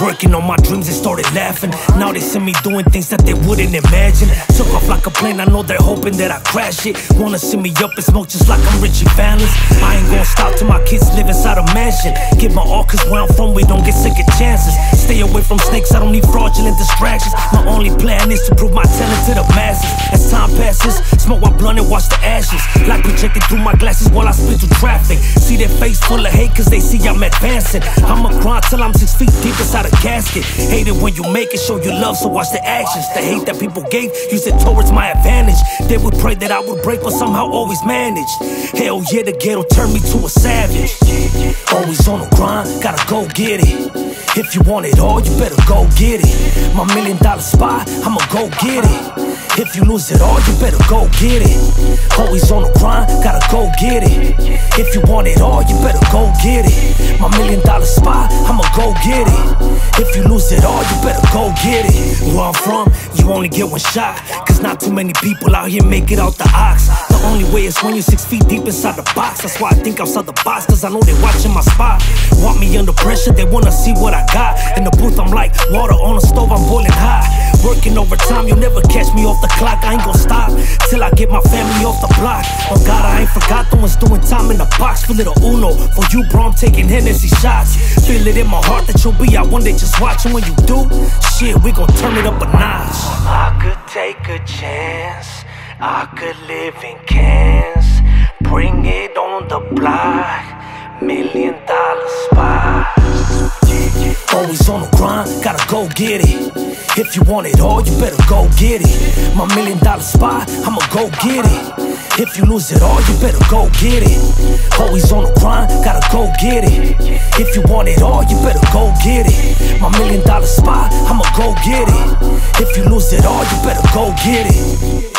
working on my dreams, they started laughing. Now they see me doing things that they wouldn't imagine. Took off like a plane, I know they're hoping that I crash it. Wanna see me up and smoke just like I'm Ritchie Valens. I ain't gonna stop till my kids live inside a mansion. Give my all, cause where I'm from, we don't get second chances. Stay away from snakes, I don't need fraudulent distractions. My only plan is to prove my talent to the masses. As time passes, smoke my blunt and watch the ashes. Like projecting through my glasses while I spit through traffic. See their face full of hate, cause they see I'm advancing. I'ma grind till I'm six feet deep inside a casket. Hate it when you make it, show you love, so watch the actions. The hate that people gave, use it towards my advantage. They would pray that I would break, but somehow always managed. Hell yeah, the ghetto turned me to a savage. Always on the grind, gotta go get it. If you want it all, you better go get it. My million dollar spot, I'ma go get it. If you lose it all, you better go get it. Always on the grind, gotta go get it. If you want it all, you better go get it. My million dollar spot, I'ma go get it. If you lose it all, you better go get it. Where I'm from, you only get one shot. Cause not too many people out here make it out the ox. The only way is when you're six feet deep inside the box. That's why I think outside the box, cause I know they watching my spot. Want me under pressure, they wanna see what I got. In the booth, I'm like water on a stove, I'm boiling hot. Working overtime, you'll never catch me off the clock. I ain't gon' stop till I get my family off the block. Oh God, I ain't forgot the ones doing time in the box. It a Uno for you, bro. I'm taking Hennessy shots. Feel it in my heart that you'll be out one day just watching when you do. Shit, we gon' turn it up a notch. I could take a chance. I could live in cans. Bring it on the block. Million dollar get it. If you want it all, you better go get it. My million dollar spot, I'ma go get it. If you lose it all, you better go get it. Always on the grind, gotta go get it. If you want it all, you better go get it. My million dollar spot, I'ma go get it. If you lose it all, you better go get it.